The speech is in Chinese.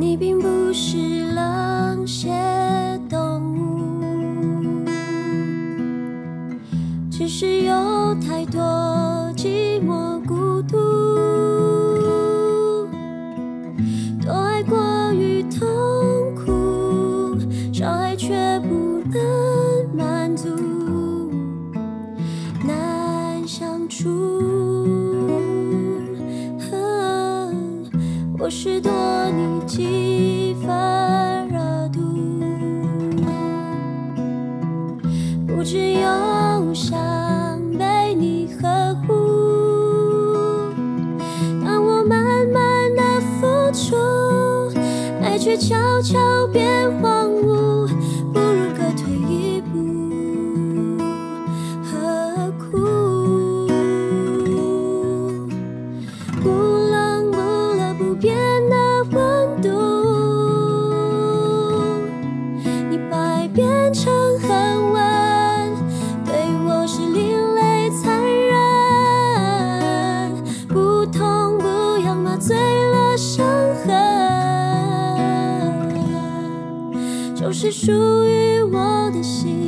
你并不是冷血动物，只是有太多寂寞孤独。多爱过于痛苦，伤害却不能满足，难相处。我是多你几分热度，不知又想被你呵护。当我慢慢的付出，爱却悄悄变荒芜，都，是属于我的心。